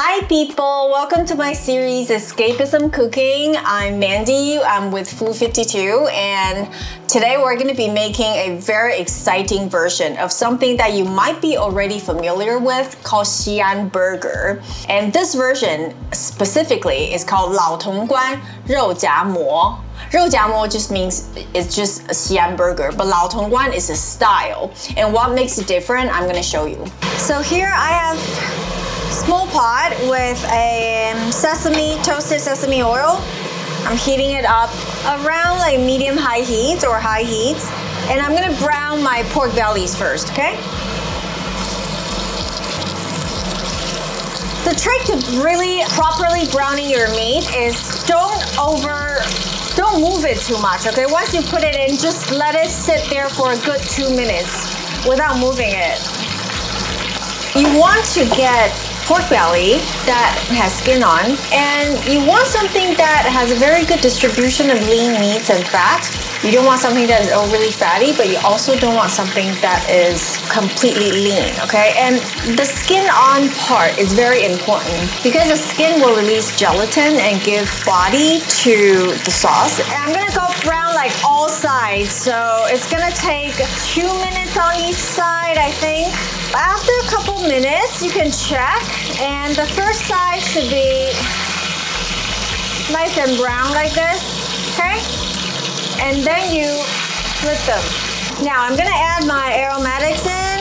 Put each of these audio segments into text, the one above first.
Hi people, welcome to my series Escapism Cooking. I'm Mandy, I'm with Food 52 and today we're going to be making a very exciting version of something that you might be already familiar with called Xi'an Burger. And this version specifically is called Lao Tong Guan Rou Jia Mo. Rou Jia Mo just means it's just a Xi'an burger, but Lao Tong Guan is a style. And what makes it different, I'm going to show you. So here I have small pot with a um, sesame, toasted sesame oil. I'm heating it up around like medium high heat or high heat. And I'm gonna brown my pork bellies first, okay? The trick to really properly browning your meat is don't over, don't move it too much, okay? Once you put it in, just let it sit there for a good two minutes without moving it. You want to get pork belly that has skin on, and you want something that has a very good distribution of lean meats and fat. You don't want something that is overly fatty, but you also don't want something that is completely lean, okay? And the skin on part is very important because the skin will release gelatin and give body to the sauce. And I'm gonna go brown like all sides, so it's gonna take two minutes on each side, I think. After a couple minutes, you can check, and the first side should be nice and brown like this, okay? And then you flip them. Now I'm gonna add my aromatics in.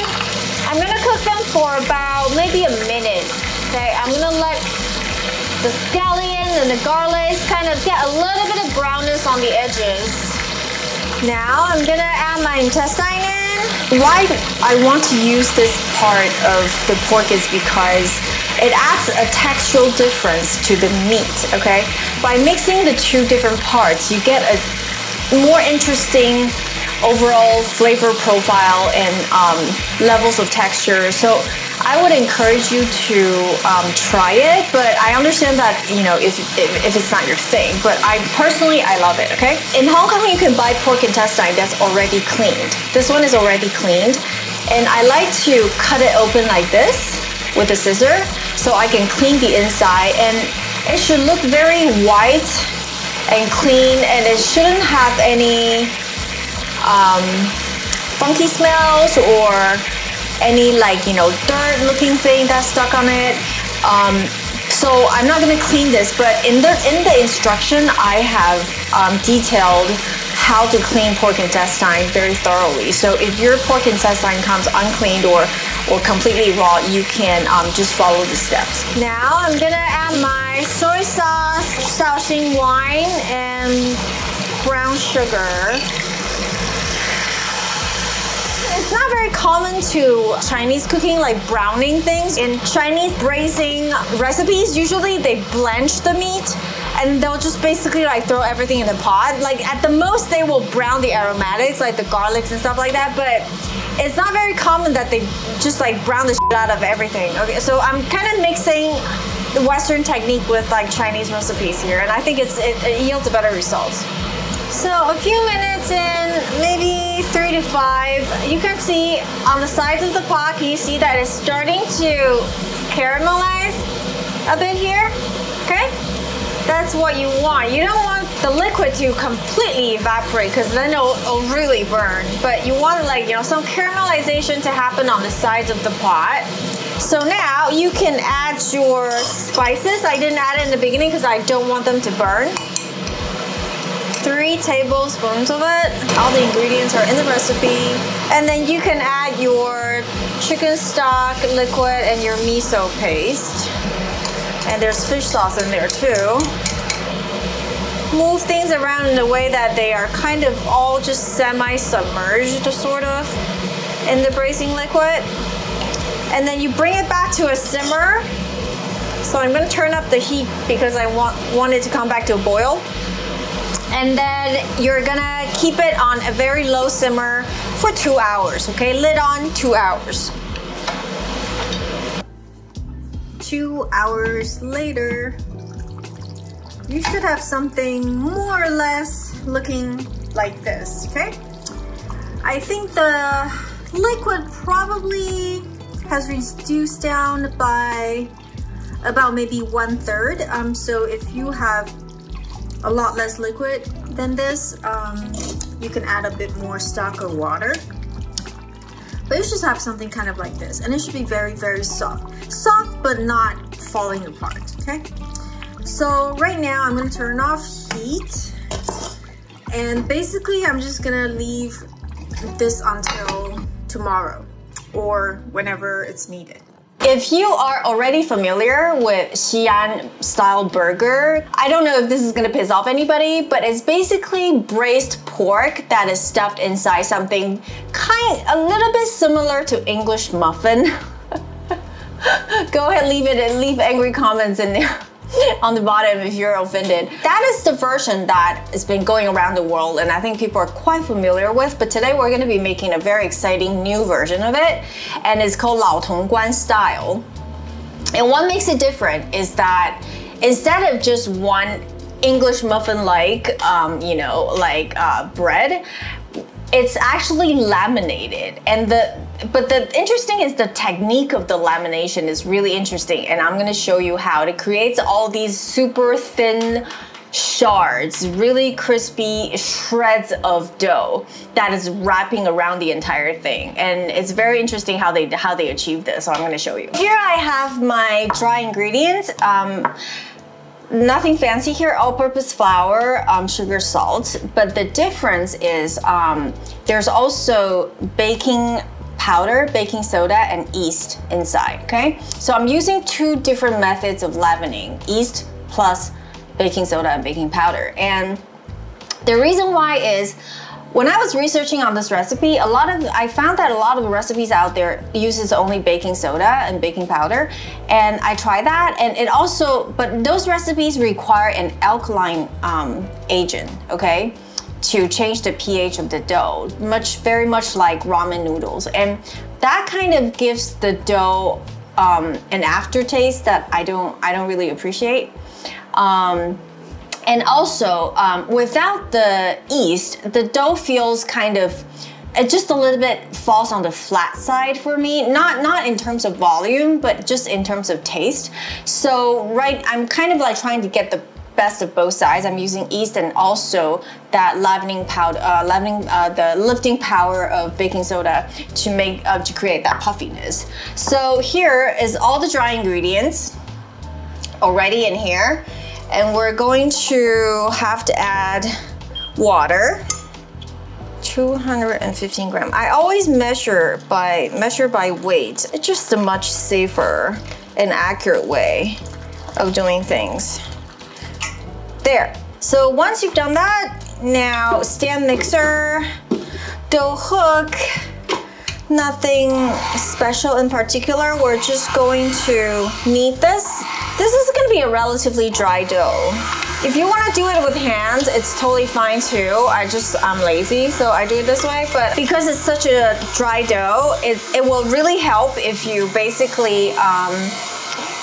I'm gonna cook them for about maybe a minute, okay? I'm gonna let the scallion and the garlic kind of get a little bit of brownness on the edges. Now I'm gonna add my intestine in. Why I want to use this part of the pork is because it adds a textural difference to the meat, okay? By mixing the two different parts, you get a more interesting overall flavor profile and um, levels of texture. So I would encourage you to um, try it, but I understand that you know if, if, if, it's not your thing. But I personally I love it. Okay, in Hong Kong you can buy pork intestine that's already cleaned. This one is already cleaned, and I like to cut it open like this with a scissor so I can clean the inside, and it should look very white and clean, and it shouldn't have any um, funky smells or any like, you know, dirt looking thing that's stuck on it. Um, so I'm not gonna clean this, but in the, in the instruction, I have um, detailed how to clean pork intestine very thoroughly. So if your pork intestine comes uncleaned or, or completely raw, you can um, just follow the steps. Now I'm gonna add my soy sauce, Shaoxing wine, and brown sugar it's not very common to Chinese cooking, like browning things. In Chinese braising recipes, usually they blanch the meat and they'll just basically like throw everything in the pot. Like at the most, they will brown the aromatics, like the garlics and stuff like that, but it's not very common that they just like brown the shit out of everything. Okay, so I'm kind of mixing the Western technique with like Chinese recipes here, and I think it's it, it yields a better results. So a few minutes in, maybe three to five, you can see on the sides of the pot, you see that it's starting to caramelize a bit here? Okay? That's what you want. You don't want the liquid to completely evaporate because then it'll, it'll really burn. But you want like, you know, some caramelization to happen on the sides of the pot. So now you can add your spices. I didn't add it in the beginning because I don't want them to burn three tablespoons of it. All the ingredients are in the recipe. And then you can add your chicken stock liquid and your miso paste. And there's fish sauce in there too. Move things around in a way that they are kind of all just semi-submerged sort of in the braising liquid. And then you bring it back to a simmer. So I'm gonna turn up the heat because I want, want it to come back to a boil and then you're gonna keep it on a very low simmer for two hours, okay? Lid on, two hours. Two hours later, you should have something more or less looking like this, okay? I think the liquid probably has reduced down by about maybe one third. Um, so if you have a lot less liquid than this, um, you can add a bit more stock or water. But you should have something kind of like this. And it should be very, very soft. Soft, but not falling apart, okay? So right now I'm gonna turn off heat. And basically I'm just gonna leave this until tomorrow or whenever it's needed. If you are already familiar with Xi'an style burger, I don't know if this is gonna piss off anybody, but it's basically braised pork that is stuffed inside something kind a little bit similar to English muffin. Go ahead, leave it and leave angry comments in there. on the bottom if you're offended. That is the version that has been going around the world and I think people are quite familiar with, but today we're gonna be making a very exciting new version of it and it's called Lao Tong Guan style. And what makes it different is that instead of just one English muffin like, um, you know, like uh, bread, it's actually laminated and the but the interesting is the technique of the lamination is really interesting and I'm going to show you how it creates all these super thin shards, really crispy shreds of dough that is wrapping around the entire thing. And it's very interesting how they how they achieve this. So I'm going to show you. Here I have my dry ingredients. Um, nothing fancy here, all-purpose flour, um, sugar, salt. But the difference is um, there's also baking powder, baking soda, and yeast inside, okay? So I'm using two different methods of leavening, yeast plus baking soda and baking powder. And the reason why is when I was researching on this recipe, a lot of I found that a lot of the recipes out there uses only baking soda and baking powder, and I tried that, and it also, but those recipes require an alkaline um, agent, okay, to change the pH of the dough, much very much like ramen noodles, and that kind of gives the dough um, an aftertaste that I don't I don't really appreciate. Um, and also, um, without the yeast, the dough feels kind of it just a little bit falls on the flat side for me. Not not in terms of volume but just in terms of taste. So right i'm kind of like trying to get the best of both sides. I'm using yeast and also that leavening powder uh, leavening uh, the lifting power of baking soda to make uh, to create that puffiness. So here is all the dry ingredients already in here and we're going to have to add water. 215 gram. I always measure by measure by weight. It's just a much safer and accurate way of doing things. There. So once you've done that now stand mixer. Dough hook. Nothing special in particular. We're just going to knead this this is gonna be a relatively dry dough. If you wanna do it with hands, it's totally fine too. I just, I'm lazy, so I do it this way. But because it's such a dry dough, it, it will really help if you basically, um,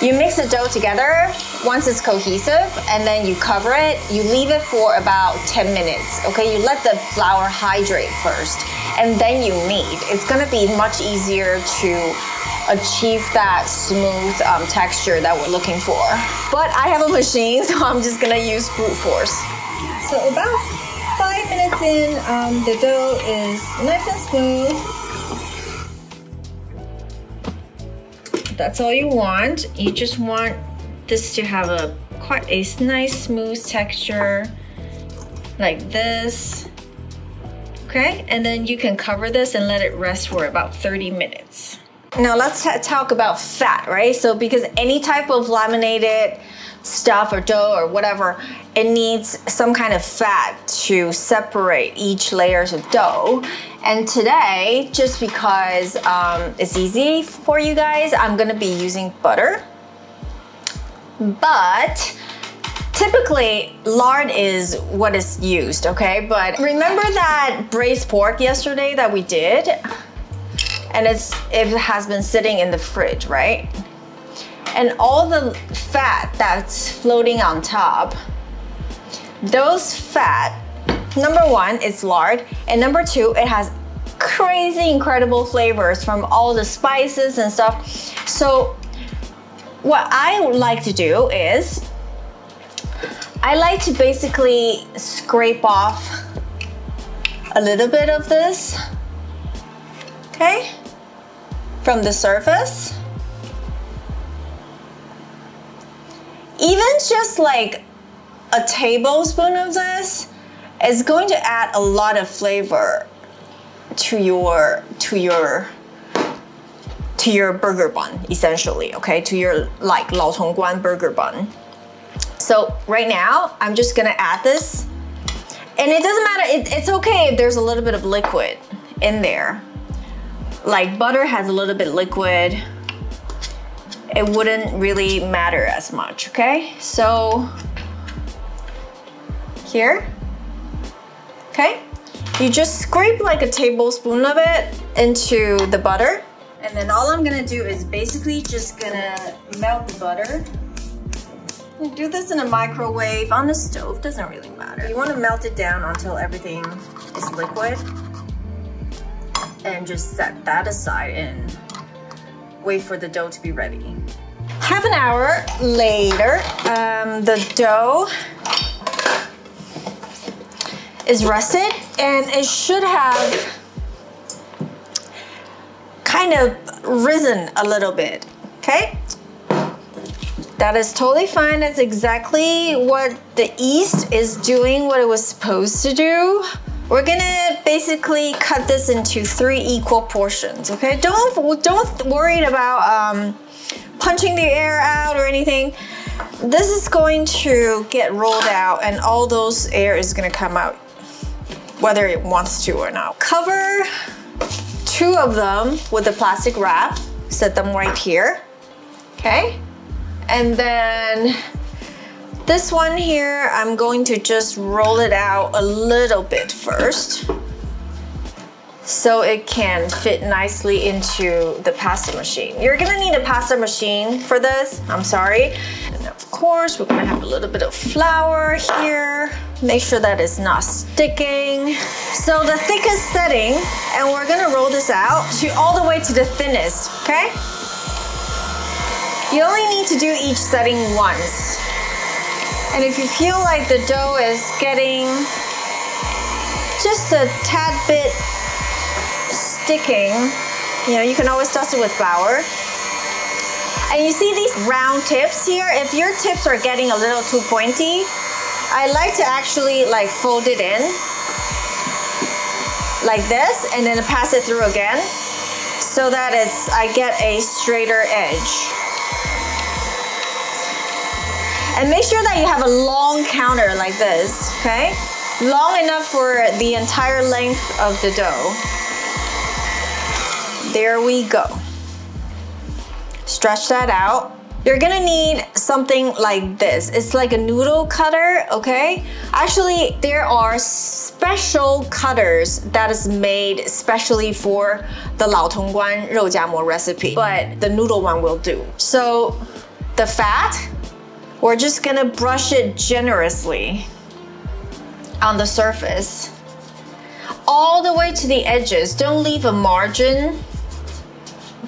you mix the dough together once it's cohesive and then you cover it. You leave it for about 10 minutes, okay? You let the flour hydrate first and then you knead. It's gonna be much easier to achieve that smooth um, texture that we're looking for. But I have a machine, so I'm just gonna use brute force. So about five minutes in, um, the dough is nice and smooth. That's all you want. You just want this to have a quite a nice smooth texture like this. Okay, and then you can cover this and let it rest for about 30 minutes. Now let's talk about fat, right? So because any type of laminated stuff or dough or whatever, it needs some kind of fat to separate each layers of dough. And today, just because um, it's easy for you guys, I'm gonna be using butter. But typically lard is what is used, okay? But remember that braised pork yesterday that we did? And it's it has been sitting in the fridge, right? And all the fat that's floating on top, those fat, number one, it's lard, and number two, it has crazy incredible flavors from all the spices and stuff. So what I like to do is I like to basically scrape off a little bit of this, okay, from the surface. Even just like a tablespoon of this is going to add a lot of flavor to your to your to your burger bun essentially okay? To your like lao tong guan burger bun. So right now i'm just gonna add this. And it doesn't matter it, it's okay if there's a little bit of liquid in there like butter has a little bit liquid it wouldn't really matter as much okay so here okay you just scrape like a tablespoon of it into the butter. And then all I'm gonna do is basically just gonna melt the butter. You do this in a microwave, on the stove, doesn't really matter. You wanna melt it down until everything is liquid. And just set that aside and wait for the dough to be ready. Half an hour later, um, the dough is rested and it should have kind of risen a little bit, okay? That is totally fine. That's exactly what the yeast is doing what it was supposed to do. We're gonna basically cut this into three equal portions, okay? Don't, don't worry about um, punching the air out or anything. This is going to get rolled out and all those air is gonna come out whether it wants to or not. Cover two of them with a plastic wrap. Set them right here, okay? And then this one here, I'm going to just roll it out a little bit first so it can fit nicely into the pasta machine. You're gonna need a pasta machine for this, I'm sorry. And of course, we're gonna have a little bit of flour here. Make sure that it's not sticking. So the thickest setting, and we're gonna roll this out to all the way to the thinnest, okay? You only need to do each setting once. And if you feel like the dough is getting just a tad bit sticking, you know, you can always dust it with flour. And you see these round tips here? If your tips are getting a little too pointy, I like to actually like fold it in like this and then pass it through again so that it's I get a straighter edge. And make sure that you have a long counter like this, okay? Long enough for the entire length of the dough. There we go. Stretch that out. You're gonna need something like this. It's like a noodle cutter, okay? Actually, there are special cutters that is made especially for the Lao Tong Guan Rou Jia Mo recipe, but the noodle one will do. So the fat, we're just gonna brush it generously on the surface all the way to the edges. Don't leave a margin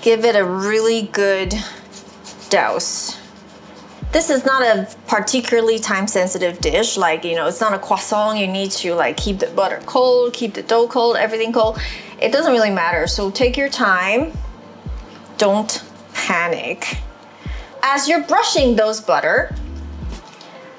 give it a really good douse. This is not a particularly time sensitive dish, like, you know, it's not a croissant, you need to like keep the butter cold, keep the dough cold, everything cold. It doesn't really matter, so take your time, don't panic. As you're brushing those butter,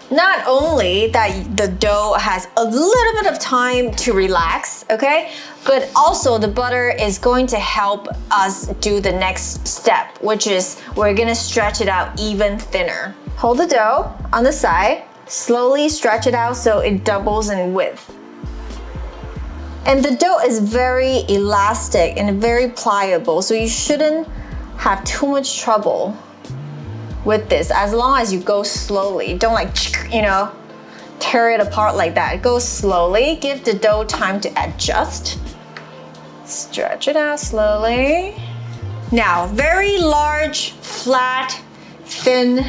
not only that the dough has a little bit of time to relax, okay? But also the butter is going to help us do the next step, which is we're gonna stretch it out even thinner. Hold the dough on the side, slowly stretch it out so it doubles in width. And the dough is very elastic and very pliable, so you shouldn't have too much trouble with this as long as you go slowly. Don't like, you know, tear it apart like that. Go slowly, give the dough time to adjust. Stretch it out slowly. Now, very large, flat, thin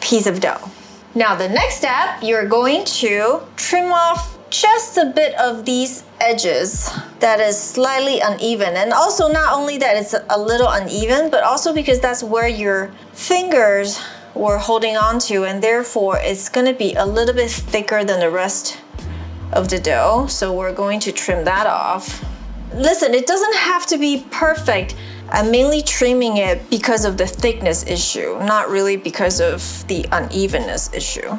piece of dough. Now the next step, you're going to trim off just a bit of these edges that is slightly uneven. And also not only that it's a little uneven, but also because that's where your fingers were holding on to and therefore it's gonna be a little bit thicker than the rest of the dough. So we're going to trim that off. Listen, it doesn't have to be perfect. I'm mainly trimming it because of the thickness issue, not really because of the unevenness issue.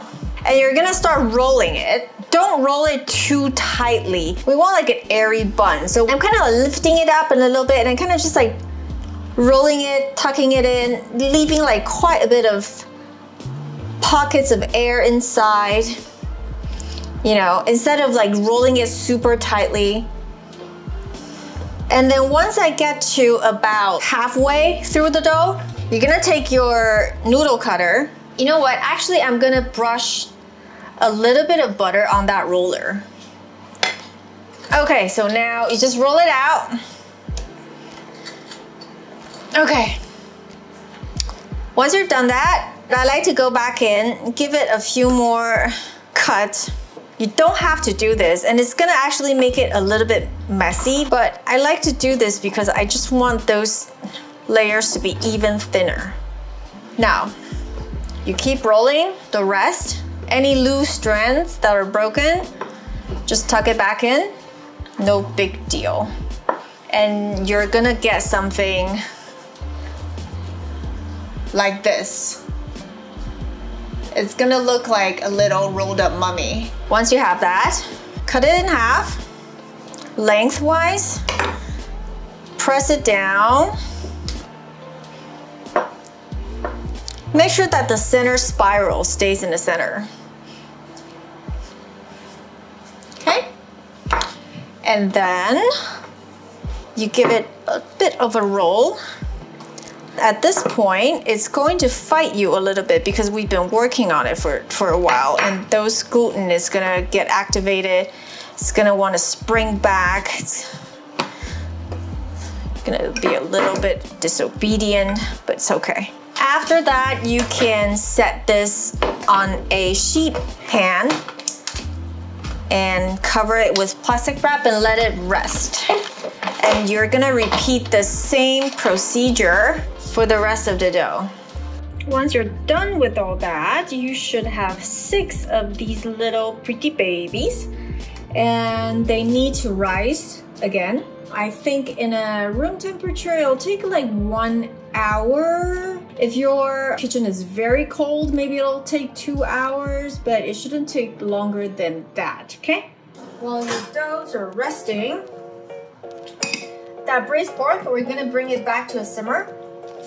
And you're gonna start rolling it. Don't roll it too tightly. We want like an airy bun. So I'm kind of lifting it up a little bit and kind of just like rolling it, tucking it in, leaving like quite a bit of pockets of air inside. You know, instead of like rolling it super tightly. And then once I get to about halfway through the dough, you're gonna take your noodle cutter. You know what, actually I'm gonna brush a little bit of butter on that roller. Okay, so now you just roll it out. Okay. Once you've done that, I like to go back in, give it a few more cuts. You don't have to do this, and it's gonna actually make it a little bit messy, but I like to do this because I just want those layers to be even thinner. Now, you keep rolling the rest. Any loose strands that are broken, just tuck it back in. No big deal. And you're gonna get something like this. It's gonna look like a little rolled up mummy. Once you have that, cut it in half, lengthwise, press it down. Make sure that the center spiral stays in the center. And then you give it a bit of a roll at this point, it's going to fight you a little bit because we've been working on it for, for a while and those gluten is gonna get activated. It's gonna wanna spring back. It's gonna be a little bit disobedient, but it's okay. After that, you can set this on a sheet pan and cover it with plastic wrap and let it rest. And you're gonna repeat the same procedure for the rest of the dough. Once you're done with all that, you should have six of these little pretty babies and they need to rise again. I think in a room temperature, it'll take like one hour. If your kitchen is very cold, maybe it'll take two hours, but it shouldn't take longer than that, okay? While your doughs are resting, that braised pork, we're gonna bring it back to a simmer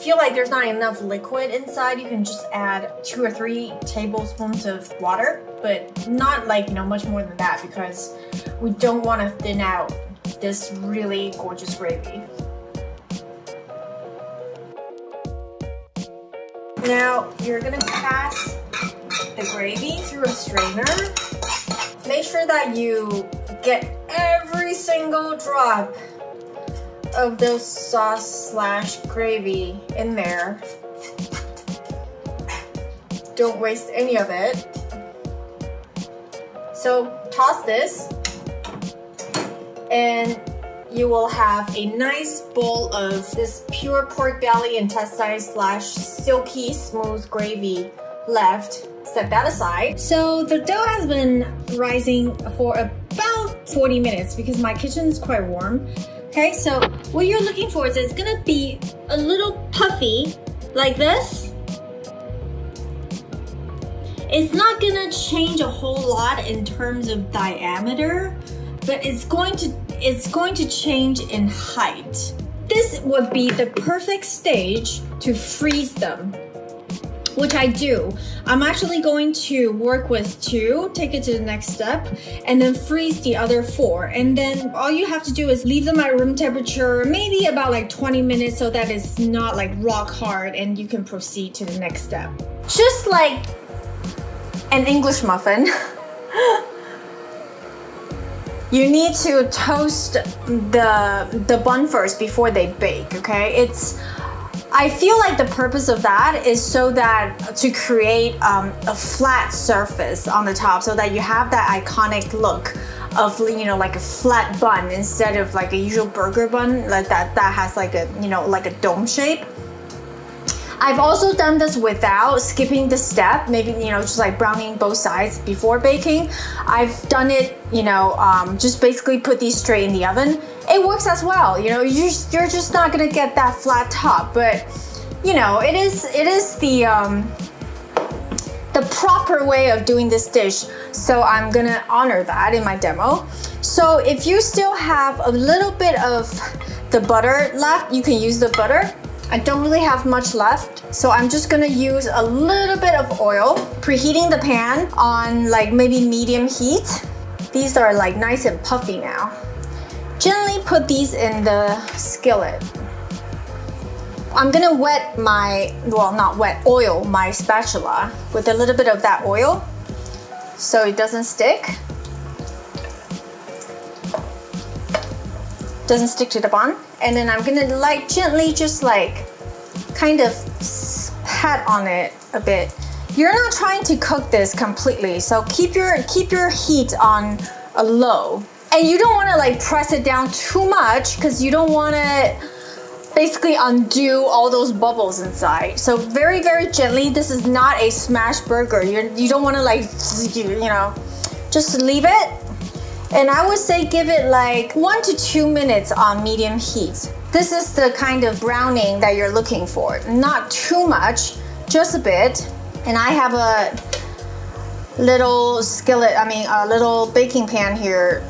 feel like there's not enough liquid inside, you can just add two or three tablespoons of water, but not like, you know, much more than that because we don't want to thin out this really gorgeous gravy. Now, you're gonna pass the gravy through a strainer. Make sure that you get every single drop of those sauce slash gravy in there. Don't waste any of it. So toss this and you will have a nice bowl of this pure pork belly intestine slash silky smooth gravy left. Set that aside. So the dough has been rising for about 40 minutes because my kitchen is quite warm. Okay, so what you're looking for is it's gonna be a little puffy like this. It's not gonna change a whole lot in terms of diameter, but it's going to it's going to change in height. This would be the perfect stage to freeze them which I do. I'm actually going to work with two, take it to the next step, and then freeze the other four. And then all you have to do is leave them at room temperature, maybe about like 20 minutes so that it's not like rock hard and you can proceed to the next step. Just like an English muffin. you need to toast the the bun first before they bake, okay? It's I feel like the purpose of that is so that to create um, a flat surface on the top so that you have that iconic look of you know like a flat bun instead of like a usual burger bun like that that has like a you know like a dome shape. I've also done this without skipping the step, maybe, you know, just like browning both sides before baking. I've done it, you know, um, just basically put these straight in the oven. It works as well, you know, you're just, you're just not gonna get that flat top, but you know, it is, it is the, um, the proper way of doing this dish. So I'm gonna honor that in my demo. So if you still have a little bit of the butter left, you can use the butter. I don't really have much left, so I'm just gonna use a little bit of oil, preheating the pan on like maybe medium heat. These are like nice and puffy now. Gently put these in the skillet. I'm gonna wet my, well not wet, oil my spatula with a little bit of that oil so it doesn't stick. Doesn't stick to the bun and then I'm gonna like gently just like kind of pat on it a bit. You're not trying to cook this completely, so keep your keep your heat on a low. And you don't wanna like press it down too much because you don't wanna basically undo all those bubbles inside. So very, very gently, this is not a smash burger. You're, you don't wanna like, you know, just leave it and I would say give it like one to two minutes on medium heat. This is the kind of browning that you're looking for. Not too much, just a bit. And I have a little skillet, I mean a little baking pan here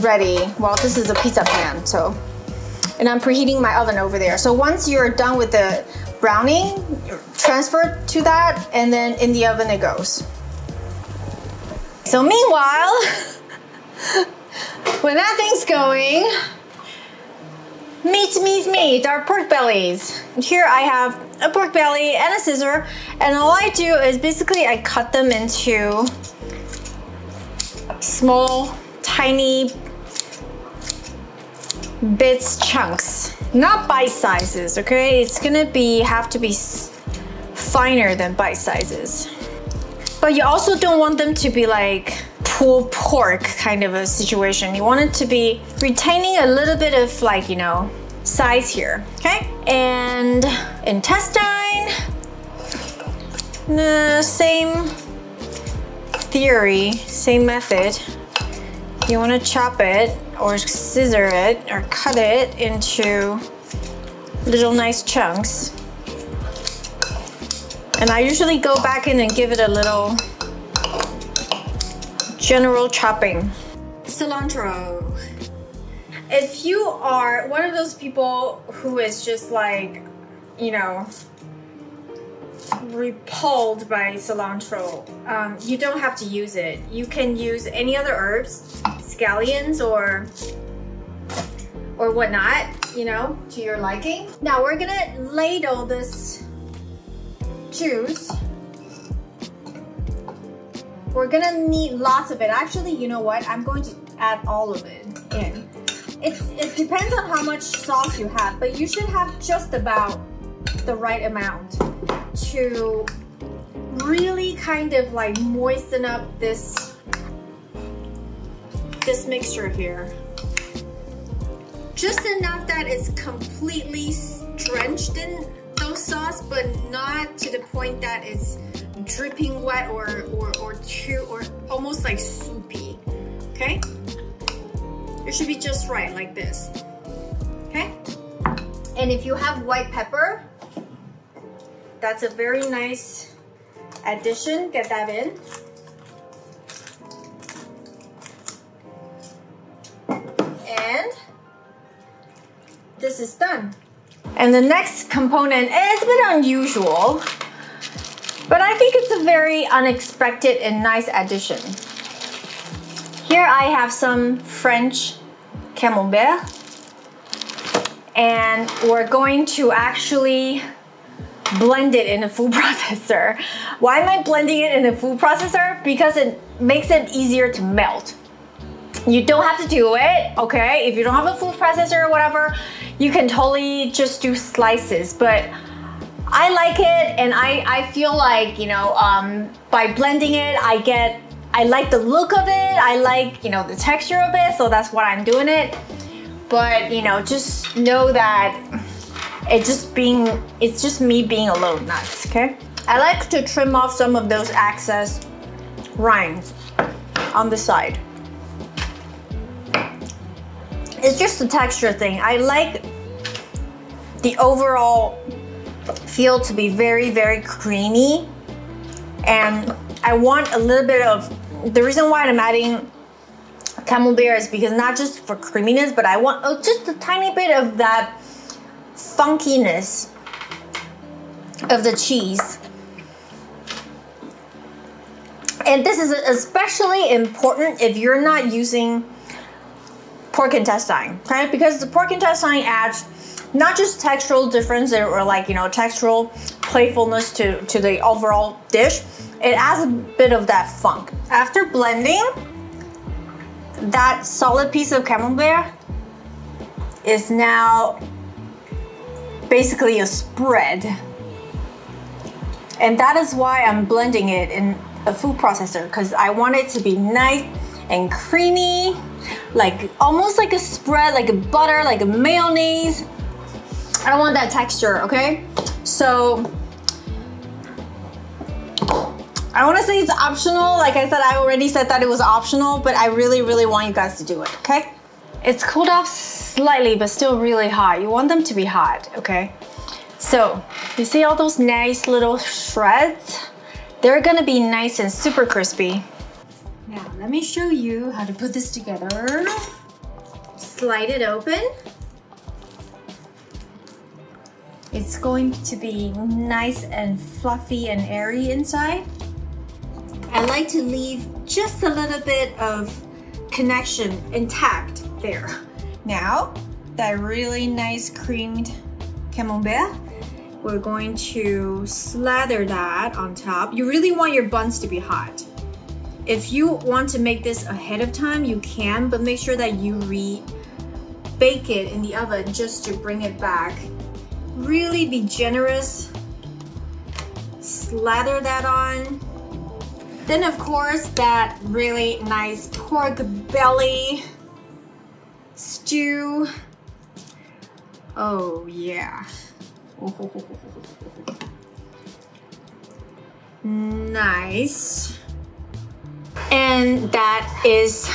ready. Well, this is a pizza pan, so. And I'm preheating my oven over there. So once you're done with the browning, transfer to that, and then in the oven it goes. So meanwhile, when that thing's going, meat, meat, meat, our pork bellies. Here I have a pork belly and a scissor, and all I do is basically I cut them into small, tiny bits, chunks. Not bite sizes, okay? It's gonna be have to be finer than bite sizes. But you also don't want them to be like pulled pork kind of a situation. You want it to be retaining a little bit of like, you know, size here, okay? And intestine, the same theory, same method. You wanna chop it or scissor it or cut it into little nice chunks. And I usually go back in and give it a little general chopping. Cilantro. If you are one of those people who is just like, you know, repelled by cilantro, um, you don't have to use it. You can use any other herbs, scallions or or whatnot, you know, to your liking. Now we're gonna ladle this juice we're gonna need lots of it. Actually, you know what? I'm going to add all of it in. It, it depends on how much sauce you have, but you should have just about the right amount to really kind of like moisten up this this mixture here. Just enough that it's completely drenched in those sauce, but not to the point that it's dripping wet or, or, or too, or almost like soupy, okay? It should be just right, like this, okay? And if you have white pepper, that's a very nice addition, get that in. And this is done. And the next component is a bit unusual. I think it's a very unexpected and nice addition. Here I have some French camembert. And we're going to actually blend it in a food processor. Why am I blending it in a food processor? Because it makes it easier to melt. You don't have to do it, okay? If you don't have a food processor or whatever, you can totally just do slices. But I like it and I, I feel like, you know, um, by blending it, I get I like the look of it. I like, you know, the texture of it. So that's why I'm doing it. But, you know, just know that it's just being, it's just me being a little nuts, okay? I like to trim off some of those excess rinds on the side. It's just a texture thing. I like the overall feel to be very, very creamy. And I want a little bit of, the reason why I'm adding camembert is because not just for creaminess, but I want oh, just a tiny bit of that funkiness of the cheese. And this is especially important if you're not using pork intestine, okay? Because the pork intestine adds not just textural difference or like, you know, textural playfulness to, to the overall dish, it adds a bit of that funk. After blending, that solid piece of camembert is now basically a spread. And that is why I'm blending it in a food processor because I want it to be nice and creamy, like almost like a spread, like a butter, like a mayonnaise. I don't want that texture, okay? So I want to say it's optional. Like I said, I already said that it was optional, but I really, really want you guys to do it, okay? It's cooled off slightly, but still really hot. You want them to be hot, okay? So, you see all those nice little shreds? They're gonna be nice and super crispy. Now, let me show you how to put this together. Slide it open. It's going to be nice and fluffy and airy inside. I like to leave just a little bit of connection intact there. Now, that really nice creamed camembert, we're going to slather that on top. You really want your buns to be hot. If you want to make this ahead of time, you can, but make sure that you re-bake it in the oven just to bring it back. Really be generous. Slather that on. Then of course, that really nice pork belly stew. Oh yeah. Nice. And that is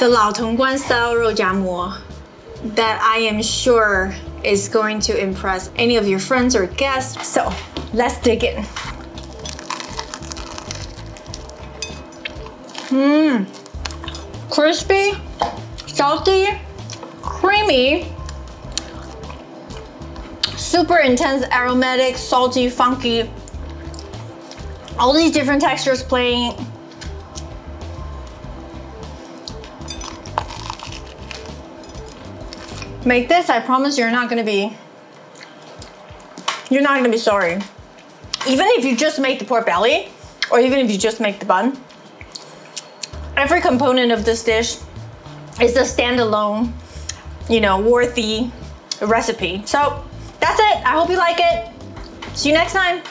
the Lao Tong Tongguan style Rou Jia that I am sure is going to impress any of your friends or guests. So let's dig in. Mmm. Crispy, salty, creamy, super intense, aromatic, salty, funky. All these different textures playing. Make this, I promise you're not gonna be, you're not gonna be sorry. Even if you just make the pork belly, or even if you just make the bun, every component of this dish is a standalone, you know, worthy recipe. So that's it. I hope you like it. See you next time.